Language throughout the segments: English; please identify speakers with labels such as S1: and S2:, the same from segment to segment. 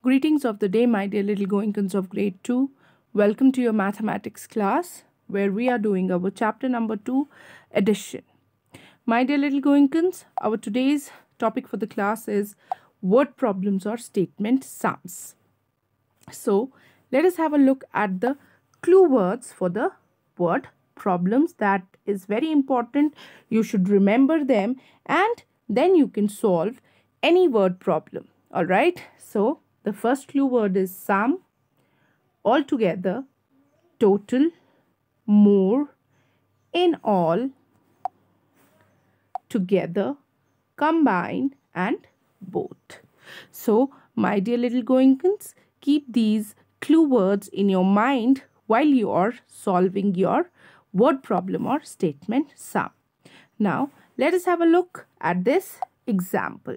S1: Greetings of the day, my dear little Goenkans of grade 2. Welcome to your mathematics class where we are doing our chapter number 2 addition. My dear little Goenkans, our today's topic for the class is word problems or statement sums. So, let us have a look at the clue words for the word problems that is very important. You should remember them and then you can solve any word problem. Alright, so the first clue word is sum, altogether, total, more, in all, together, combine and both. So, my dear little Goenkans, keep these clue words in your mind while you are solving your word problem or statement sum. Now, let us have a look at this example.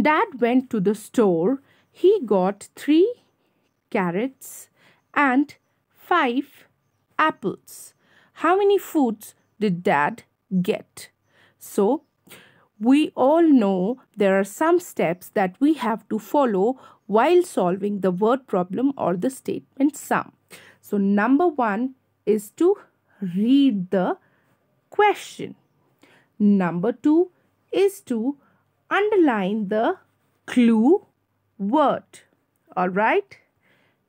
S1: Dad went to the store. He got three carrots and five apples. How many foods did Dad get? So, we all know there are some steps that we have to follow while solving the word problem or the statement sum. So, number one is to read the question. Number two is to underline the clue word. Alright.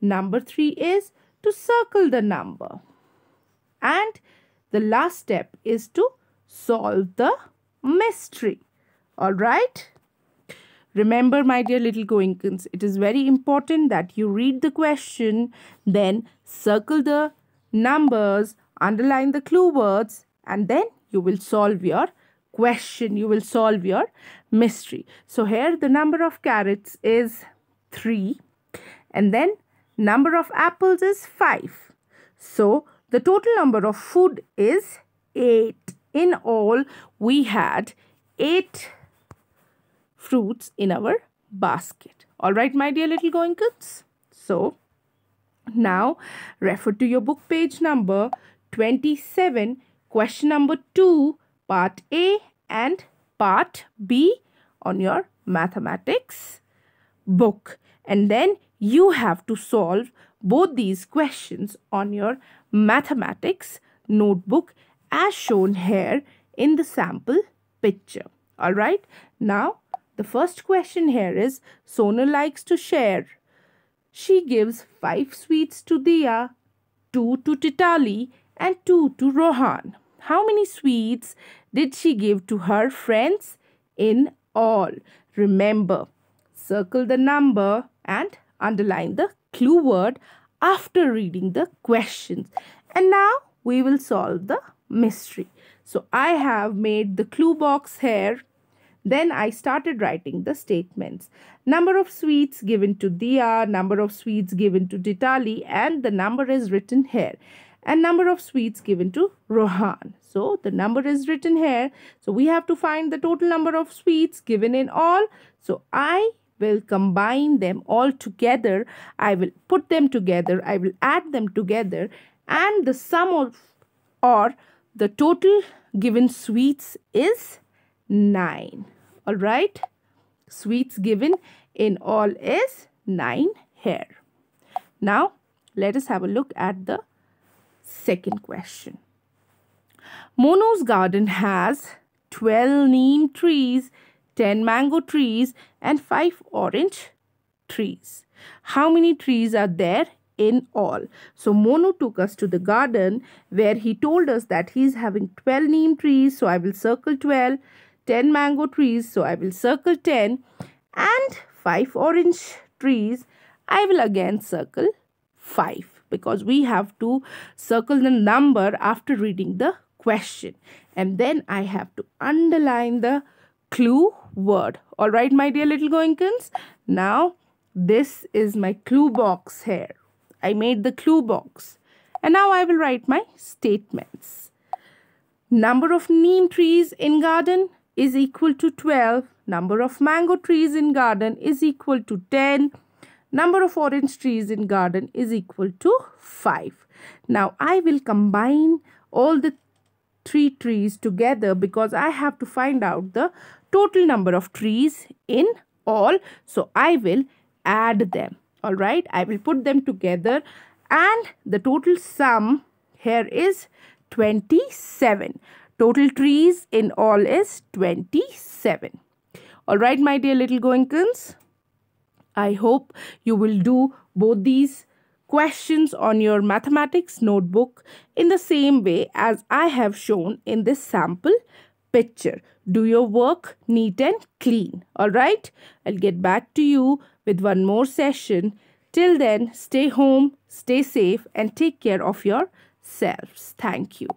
S1: Number three is to circle the number. And the last step is to solve the mystery. Alright. Remember, my dear little Goenkans, it is very important that you read the question, then circle the numbers, underline the clue words, and then you will solve your question you will solve your mystery. So here the number of carrots is 3 and then number of apples is 5 so the total number of food is 8 in all we had 8 fruits in our basket. All right my dear little Goenkans so now refer to your book page number 27 question number 2 part A and part B on your mathematics book. And then you have to solve both these questions on your mathematics notebook as shown here in the sample picture. Alright, now the first question here is Sonal likes to share. She gives 5 sweets to Dia, 2 to Titali and 2 to Rohan. How many sweets did she give to her friends in all? Remember, circle the number and underline the clue word after reading the questions. And now we will solve the mystery. So I have made the clue box here. Then I started writing the statements. Number of sweets given to Dia, number of sweets given to Ditali and the number is written here and number of sweets given to Rohan. So the number is written here. So we have to find the total number of sweets given in all. So I will combine them all together. I will put them together. I will add them together. And the sum of or the total given sweets is 9. Alright. Sweets given in all is 9 here. Now let us have a look at the Second question. Mono's garden has 12 neem trees, 10 mango trees and 5 orange trees. How many trees are there in all? So Mono took us to the garden where he told us that he is having 12 neem trees. So I will circle 12, 10 mango trees. So I will circle 10 and 5 orange trees. I will again circle 5 because we have to circle the number after reading the question and then I have to underline the clue word. Alright my dear little Goenkans. Now this is my clue box here. I made the clue box and now I will write my statements. Number of neem trees in garden is equal to 12. Number of mango trees in garden is equal to 10 number of orange trees in garden is equal to 5. Now I will combine all the three trees together because I have to find out the total number of trees in all. So I will add them. All right, I will put them together and the total sum here is 27. Total trees in all is 27. All right, my dear little Goenkans. I hope you will do both these questions on your mathematics notebook in the same way as I have shown in this sample picture. Do your work neat and clean. Alright, I'll get back to you with one more session. Till then, stay home, stay safe and take care of yourselves. Thank you.